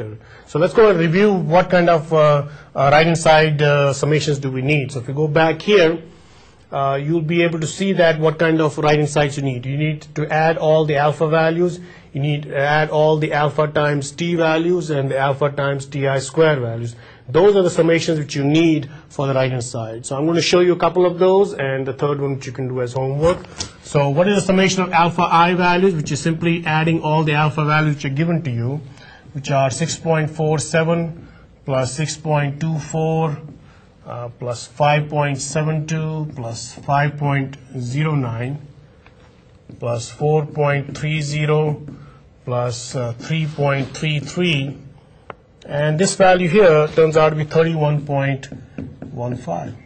factor. So let's go and review what kind of uh, uh, right-hand side uh, summations do we need. So if we go back here, uh, you'll be able to see that what kind of right-hand sides you need. You need to add all the alpha values, you need to add all the alpha times t values and the alpha times ti square values. Those are the summations which you need for the right-hand side. So I'm going to show you a couple of those and the third one which you can do as homework. So what is the summation of alpha i values, which is simply adding all the alpha values which are given to you, which are 6.47 plus 6.24 uh, plus 5.72 plus 5.09 plus 4.30 plus uh, 3.33 and this value here turns out to be 31.15.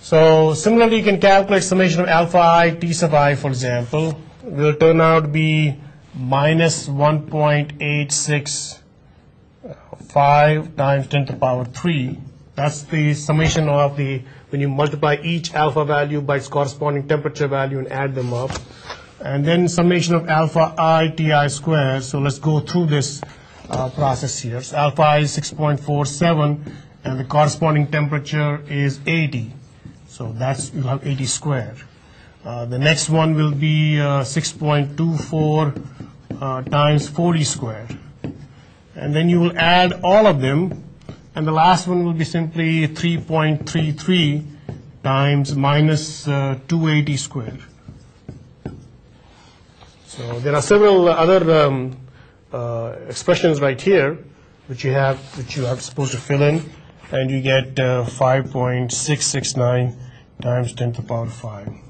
So similarly you can calculate summation of alpha i t sub i for example will turn out to be minus 1.865 times 10 to the power 3 that's the summation of the, when you multiply each alpha value by its corresponding temperature value and add them up. And then summation of alpha i ti squared. So let's go through this uh, process here. So alpha i is 6.47 and the corresponding temperature is 80. So that's, you'll have 80 squared. Uh, the next one will be uh, 6.24 uh, times 40 squared. And then you will add all of them and the last one will be simply 3.33 times minus, uh, 280 squared. So there are several other um, uh, expressions right here which you have which you are supposed to fill in and you get uh, 5.669 times 10 to the power 5.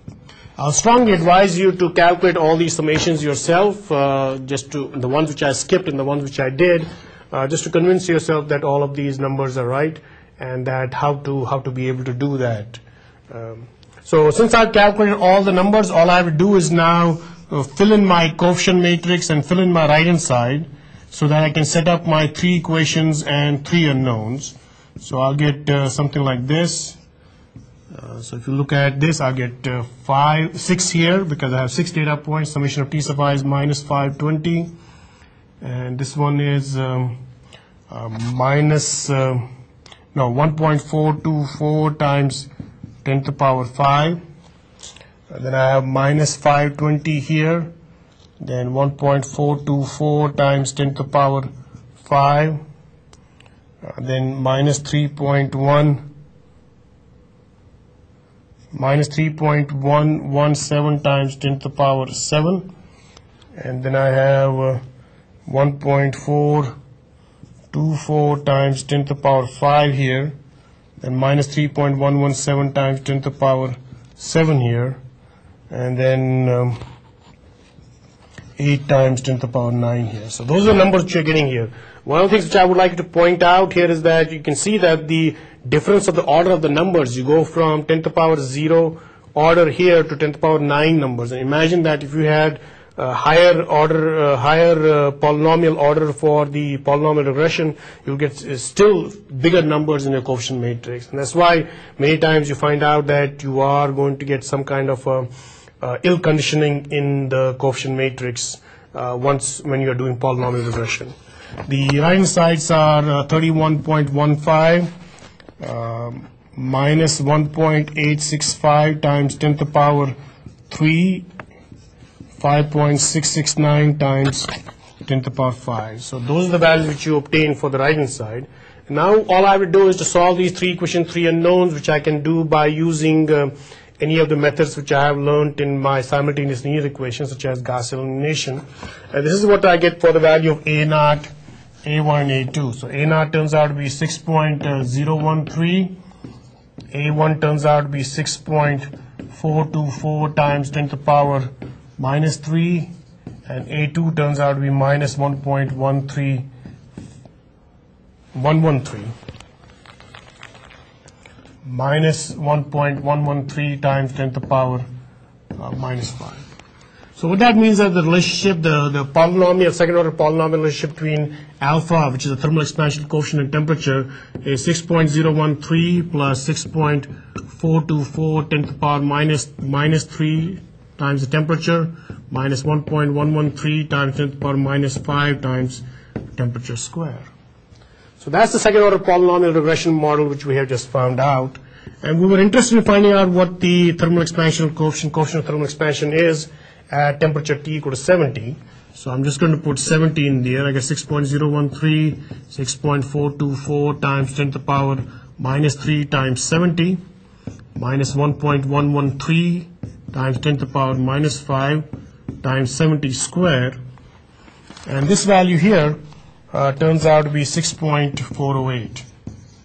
I'll strongly advise you to calculate all these summations yourself, uh, just to the ones which I skipped and the ones which I did, uh, just to convince yourself that all of these numbers are right and that how to how to be able to do that. Um, so since I've calculated all the numbers, all I have to do is now uh, fill in my coefficient matrix and fill in my right hand side so that I can set up my three equations and three unknowns. So I'll get uh, something like this. Uh, so if you look at this, I'll get uh, five, six here because I have six data points. Summation of t sub i is minus 520 and this one is um, uh, minus uh, no 1.424 times 10 to the power 5 and then I have minus 520 here. Then 1.424 times 10 to the power 5 uh, then minus 3.1 minus 3.117 times 10 to the power 7 and then I have uh, 1.424 times 10 to the power 5 here, then minus 3.117 times 10 to the power 7 here, and then um, 8 times 10 to the power 9 here. So those are the numbers you're getting here. One of the things which I would like to point out here is that you can see that the difference of the order of the numbers, you go from 10 to the power 0 order here to 10 to the power 9 numbers. And imagine that if you had uh, higher order, uh, higher uh, polynomial order for the polynomial regression, you'll get uh, still bigger numbers in your coefficient matrix. And that's why many times you find out that you are going to get some kind of uh, uh, ill conditioning in the coefficient matrix once when you are doing polynomial regression. The right sides are uh, 31.15 um, minus 1.865 times 10 to the power 3 5.669 times 10 to the power 5. So those are the values which you obtain for the right hand side. Now all I would do is to solve these three equations, three unknowns, which I can do by using uh, any of the methods which I have learned in my simultaneous linear equations, such as Gauss elimination. And this is what I get for the value of A naught, A1, and A2. So A naught turns out to be 6.013. A1 turns out to be 6.424 times 10 to the power minus 3 and A2 turns out to be minus 1.113 minus 1.113 times 10 to the power uh, minus 5. So what that means is the relationship, the, the polynomial, second order polynomial relationship between alpha, which is the thermal expansion coefficient and temperature, is 6.013 plus 6.424 10 to the power minus, minus 3 times the temperature minus 1.113 times 10 to the power minus 5 times temperature square. So that's the second order polynomial regression model which we have just found out. And we were interested in finding out what the thermal expansion coefficient, coefficient of thermal expansion is at temperature T equal to 70. So I'm just going to put 70 in there. I get 6.013, 6.424 times 10 to the power minus 3 times 70 minus 1.113 times 10 to the power minus 5 times 70 square. And this value here uh, turns out to be 6.408.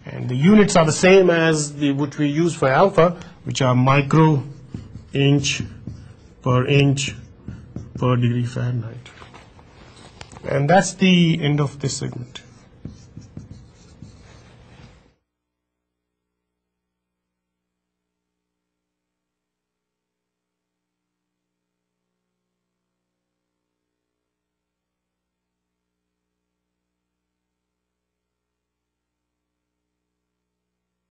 And the units are the same as the which we use for alpha, which are micro inch per inch per degree Fahrenheit. And that's the end of this segment.